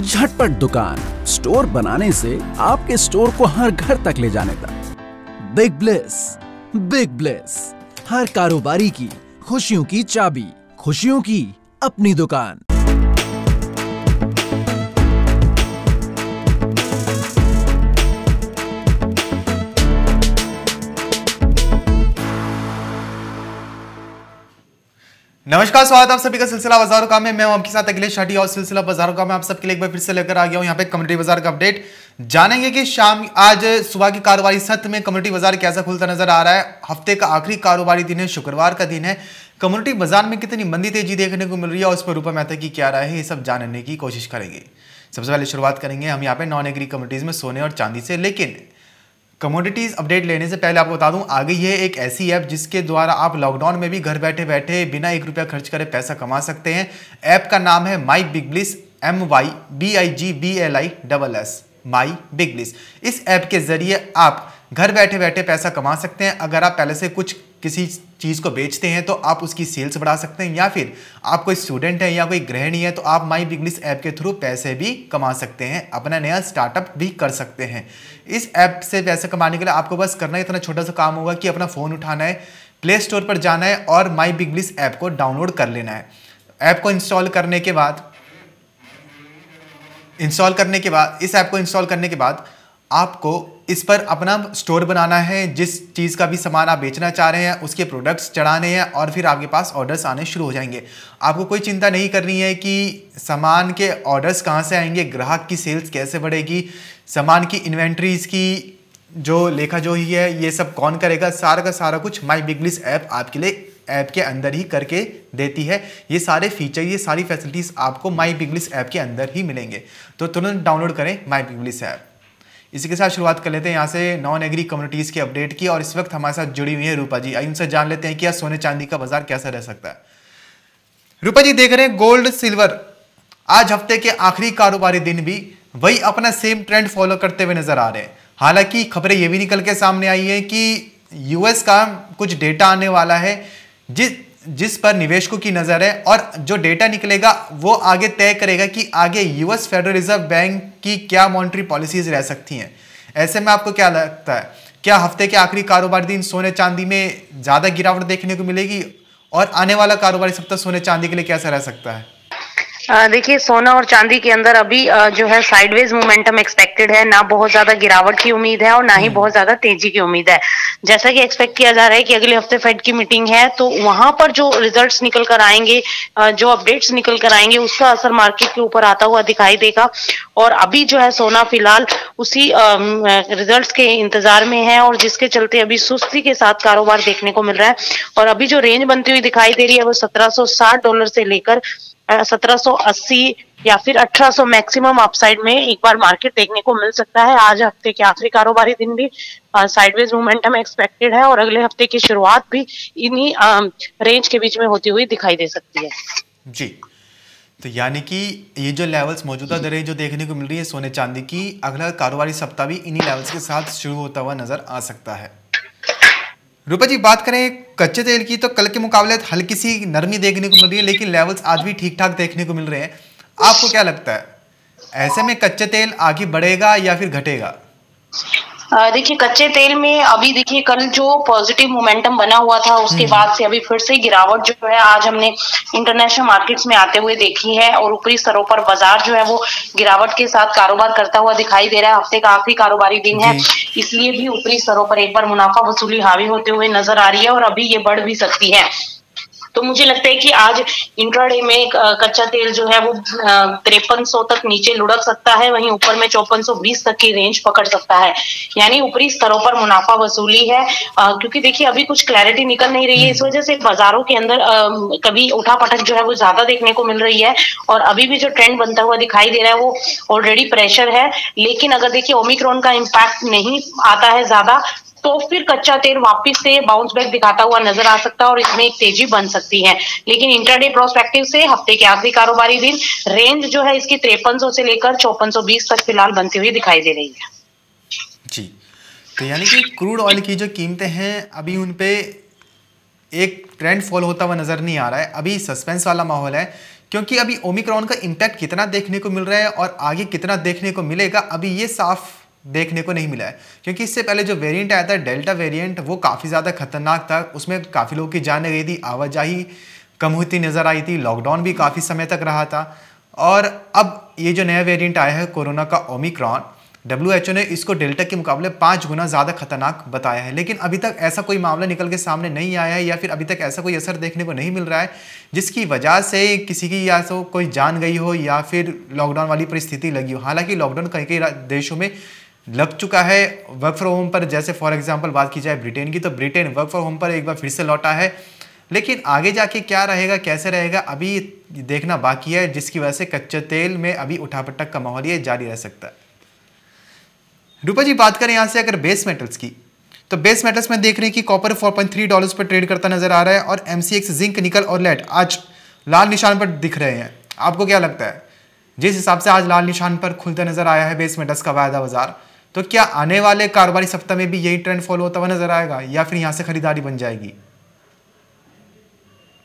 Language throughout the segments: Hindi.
झटपट दुकान, स्टोर बनाने से आपके स्टोर को हर घर तक ले जाने तक। बिग ब्लेस बिग ब्लेस, हर कारोबारी की खुशियों की चाबी, खुशियों की अपनी दुकान। नमस्कार, स्वागत आप सभी का सिलसिला बाजारों का में। मैं हूँ आपके साथ अखिलेश शाटी और सिलसिला बाजारों का मैं आप सबके लिए एक बार फिर से लेकर आ गया हूँ। यहाँ पे कम्युनिटी बाज़ार का अपडेट। जानेंगे कि शाम, आज सुबह की कारोबारी सत्र में कम्युनिटी बाज़ार कैसा खुलता नज़र आ रहा है। हफ़्ते का आखिरी कारोबारी दिन है, शुक्रवार का दिन है। कम्युनिटी बाज़ार में कितनी मंदी तेज़ी देखने को मिल रही है और उस पर रूपा मेहता की क्या राय है, ये सब जानने की कोशिश करेंगे। सबसे पहले शुरुआत करेंगे हम यहाँ पे नॉन एग्री कम्युनिटीज में सोने और चांदी से। लेकिन कमोडिटीज़ अपडेट लेने से पहले आपको बता दूँ, आगे ये एक ऐसी ऐप जिसके द्वारा आप लॉकडाउन में भी घर बैठे बैठे बिना एक रुपया खर्च करे पैसा कमा सकते हैं। ऐप का नाम है my big bliss M Y B I G B L I double S my big bliss इस ऐप के ज़रिए आप घर बैठे बैठे पैसा कमा सकते हैं। अगर आप पहले से कुछ किसी चीज़ को बेचते हैं तो आप उसकी सेल्स बढ़ा सकते हैं या फिर आप कोई स्टूडेंट है या कोई गृहिणी है तो आप माई बिगनिस ऐप के थ्रू पैसे भी कमा सकते हैं, अपना नया स्टार्टअप भी कर सकते हैं। इस ऐप से पैसे कमाने के लिए आपको बस करना इतना छोटा सा काम होगा कि अपना फ़ोन उठाना है, प्ले स्टोर पर जाना है और माई बिगलिस ऐप को डाउनलोड कर लेना है। ऐप को इंस्टॉल करने के बाद, इंस्टॉल करने के बाद, इस ऐप को इंस्टॉल करने के बाद आपको इस पर अपना स्टोर बनाना है, जिस चीज़ का भी सामान आप बेचना चाह रहे हैं, उसके प्रोडक्ट्स चढ़ाने हैं और फिर आपके पास ऑर्डर्स आने शुरू हो जाएँगे। आपको कोई चिंता नहीं करनी है कि सामान के ऑर्डर्स कहाँ से आएँगे, ग्राहक की सेल्स कैसे बढ़ेगी, सामान की इन्वेंट्रीज की जो लेखा जो ही है ये सब कौन करेगा, सारा का सारा कुछ माई बिगलिस ऐप आपके लिए ऐप के अंदर ही करके देती है। ये सारे फीचर ये सारी फैसिलिटीज़ आपको माई बिगलिस ऐप के अंदर ही मिलेंगे। तो तुरंत डाउनलोड करें माई बिगलिस ऐप इसी के साथ शुरुआत कर लेते हैं यहाँ से नॉन एग्री कम्युनिटीज़ की अपडेट की और इस वक्त हमारे साथ जुड़ी हुई है रूपा जी। उनसे जान लेते हैं कि सोने चांदी का बाज़ार कैसा रह सकता है। रूपा जी, देख रहे हैं गोल्ड सिल्वर आज हफ़्ते के आखिरी कारोबारी दिन भी वही अपना सेम ट्रेंड फॉलो करते हुए नज़र आ रहे हैं। हालाँकि खबरें ये भी निकल के सामने आई है कि यूएस का कुछ डेटा आने वाला है, जिस जिस पर निवेशकों की नज़र है और जो डेटा निकलेगा, वो आगे तय करेगा कि आगे यूएस फेडरल रिज़र्व बैंक की क्या मॉनिटरी पॉलिसीज़ रह सकती हैं। ऐसे में आपको क्या लगता है? क्या हफ़्ते के आखिरी कारोबार दिन सोने चांदी में ज़्यादा गिरावट देखने को मिलेगी? और आने वाला कारोबारी सप्ताह सोने चांदी के लिए कैसा रह सकता है? देखिए सोना और चांदी के अंदर अभी जो है साइडवेज मोमेंटम एक्सपेक्टेड है। ना बहुत ज़्यादा गिरावट की उम्मीद है और ना ही हम्म। बहुत ज़्यादा तेज़ी की उम्मीद है। जैसा कि एक्सपेक्ट किया जा रहा है कि अगले हफ़्ते फेड की मीटिंग है तो वहाँ पर जो रिजल्ट्स निकल कर आएँगे जो अपडेट्स निकल कर आएँगे उसका असर मार्केट के ऊपर आता हुआ दिखाई देगा। और अभी जो है सोना फ़िलहाल उसी रिजल्ट्स के इंतज़ार में है और जिसके चलते अभी सुस्ती के साथ कारोबार देखने को मिल रहा है। और अभी जो रेंज बनती हुई दिखाई दे रही है वो सत्रह सौ साठ डॉलर से लेकर 1780 या फिर 1800 मैक्सिमम अपसाइड में एक बार मार्केट देखने को मिल सकता है। आज हफ़्ते के आखिरी कारोबारी दिन भी साइडवेज मोमेंटम एक्सपेक्टेड है और अगले हफ़्ते की शुरुआत भी इन्हीं रेंज के बीच में होती हुई दिखाई दे सकती है। जी। तो यानी कि ये जो लेवल्स मौजूदा दरें जो देखने को मिल रही है सोने चांदी की, अगला कारोबारी सप्ताह भी इन्हीं लेवल्स के साथ शुरू होता हुआ नज़र आ सकता है। रूपा जी, बात करें कच्चे तेल की तो कल के मुकाबले हल्की सी नरमी देखने को मिल रही है, लेकिन लेवल्स आज भी ठीक ठाक देखने को मिल रहे हैं। आपको क्या लगता है? ऐसे में कच्चे तेल आगे बढ़ेगा या फिर घटेगा? देखिए कच्चे तेल में अभी देखिए कल जो पॉजिटिव मोमेंटम बना हुआ था उसके हम्म। बाद से अभी फिर से गिरावट जो है आज हमने इंटरनेशनल मार्केट्स में आते हुए देखी है और ऊपरी स्तरों पर बाज़ार जो है वो गिरावट के साथ कारोबार करता हुआ दिखाई दे रहा है। हफ़्ते का आखिरी कारोबारी दिन है इसलिए भी ऊपरी स्तरों पर एक बार मुनाफा वसूली हावी होते हुए नज़र आ रही है और अभी ये बढ़ भी सकती है। तो मुझे लगता है कि आज इंट्राडे में कच्चा तेल जो है वो तिरपन सौ तक नीचे लुढ़क सकता है, वहीं ऊपर में चौपन सौ बीस तक की रेंज पकड़ सकता है। यानी ऊपरी स्तरों पर मुनाफा वसूली है। क्योंकि देखिए, अभी कुछ क्लैरिटी निकल नहीं रही है। इस वजह से बाजारों के अंदर कभी उठा पटक जो है वो ज़्यादा देखने को मिल रही है। और अभी भी जो ट्रेंड बनता हुआ दिखाई दे रहा है, वो ऑलरेडी प्रेशर है। लेकिन अगर देखिए ओमिक्रॉन का इम्पैक्ट नहीं आता है ज़्यादा तो फिर कच्चा तेल वापस से बाउंस बैक दिखाता हुआ नज़र आ सकता है और इसमें एक तेज़ी बन सकती है। लेकिन इंटरडे प्रोस्पेक्टिव से हफ़्ते के आखिरी कारोबारी दिन रेंज जो है इसकी तिरपन से लेकर चौपन तक फ़िलहाल बनती हुई दिखाई दे रही है। जी तो यानी कि क्रूड ऑयल की जो कीमतें हैं, अभी उन पे एक ट्रेंड फॉलो होता हुआ नज़र नहीं आ रहा है। अभी सस्पेंस वाला माहौल है, क्योंकि अभी ओमिक्रॉन का इम्पैक्ट कितना देखने को मिल रहा है और आगे कितना देखने को मिलेगा, अभी ये साफ़ देखने को नहीं मिला है। क्योंकि इससे पहले जो वेरिएंट आया था डेल्टा वेरिएंट वो काफ़ी ज़्यादा खतरनाक था। उसमें काफ़ी लोगों की जान गई थी, आवाजाही कम होती नज़र आई थी लॉकडाउन भी काफ़ी समय तक रहा था। और अब ये जो नया वेरिएंट आया है, कोरोना का ओमिक्रॉन डब्ल्यू ने इसको डेल्टा के मुकाबले पाँच गुना ज़्यादा खतरनाक बताया है। लेकिन अभी तक ऐसा कोई मामला निकल के सामने नहीं आया है या फिर अभी तक ऐसा कोई असर देखने को नहीं मिल रहा है, जिसकी वजह से किसी की या तो कोई जान गई हो या फिर लॉकडाउन वाली परिस्थिति लगी हो। हालाँकि लॉकडाउन कई कई देशों में लग चुका है वर्क फ्रॉम होम पर। जैसे फॉर एग्ज़ाम्पल बात की जाए ब्रिटेन की तो ब्रिटेन वर्क फ्रॉम होम पर एक बार फिर से लौटा है। लेकिन आगे जाके क्या रहेगा, कैसे रहेगा, अभी देखना बाकी है, जिसकी वजह से कच्चे तेल में अभी उठापटक का माहौल ये जारी रह सकता है। रूपा जी, बात करें यहाँ से अगर बेस मेटल्स की तो बेस मेटल्स में देख रहे हैं कि कॉपर 4.3 डॉलर्स पर ट्रेड करता नज़र आ रहा है और MCX जिंक निकल और लेट आज लाल निशान पर दिख रहे हैं। आपको क्या लगता है? जिस हिसाब से आज लाल निशान पर खुलता नज़र आया है बेस मेटल्स का वायदा बाज़ार तो क्या आने वाले कारोबारी सप्ताह में भी यही ट्रेंड फॉलो होता हुआ नज़र आएगा या फिर यहाँ से खरीदारी बन जाएगी?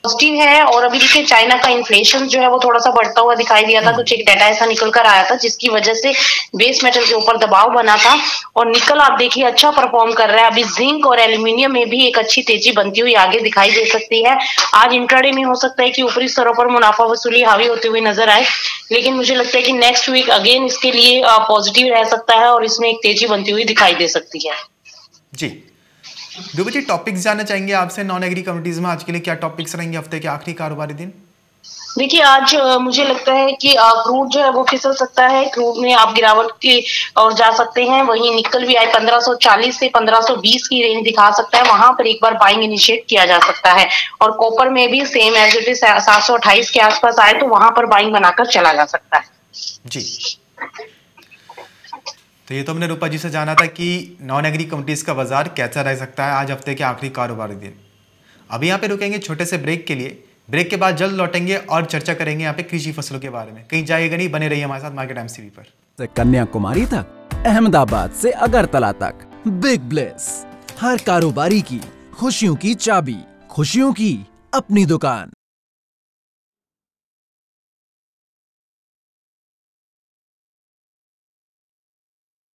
पॉजिटिव है और अभी देखिए चाइना का इन्फ्लेशन जो है वो थोड़ा सा बढ़ता हुआ दिखाई दिया था हम्म। कुछ एक डाटा ऐसा निकल कर आया था जिसकी वजह से बेस मेटल के ऊपर दबाव बना था और निकल आप देखिए अच्छा परफॉर्म कर रहा है। अभी जिंक और एल्यूमिनियम में भी एक अच्छी तेज़ी बनती हुई आगे दिखाई दे सकती है। आज इंट्राडे में हो सकता है कि ऊपरी स्तरों पर मुनाफा वसूली हावी होते हुए नज़र आए लेकिन मुझे लगता है कि नेक्स्ट वीक अगेन इसके लिए पॉजिटिव रह सकता है और इसमें एक तेज़ी बनती हुई दिखाई दे सकती है। जी। दुबे जी टॉपिक्स जानना चाहेंगे आपसे नॉन एग्री कम्युनिटीज में? आज के लिए क्या टॉपिक्स रहेंगे हफ़्ते के आखिरी कारोबारी दिन? देखिए आज मुझे लगता है कि क्रूड जो है वो फिसल सकता है। क्रूड में आप गिरावट की और जा सकते हैं। वहीं निकल भी आए। 1540 से 1520 की रेंज दिखा सकता है। वहाँ पर एक बार बाइंग इनिशिएट किया जा सकता है। और कॉपर में भी सेम एज इट इज़ सात सौ अट्ठाईस के आसपास आए तो वहाँ पर बाइंग बनाकर चला जा सकता है। जी। तो ये तो हमने रूपा जी से जाना था कि नॉन एग्री कम्युनिटीज़ का बाज़ार कैसा रह सकता है आज हफ़्ते के आखिरी कारोबारी दिन। अभी यहाँ पे रुकेंगे छोटे से ब्रेक के लिए। ब्रेक के बाद जल्द लौटेंगे और चर्चा करेंगे यहाँ पे कृषि फ़सलों के बारे में। कहीं जाएगा नहीं, बने रहिए हमारे साथ मार्केट एमसीवी पर। कन्याकुमारी तक, अहमदाबाद से अगरतला तक। बिग ब्लेस हर कारोबारी की खुशियों की चाबी, खुशियों की अपनी दुकान।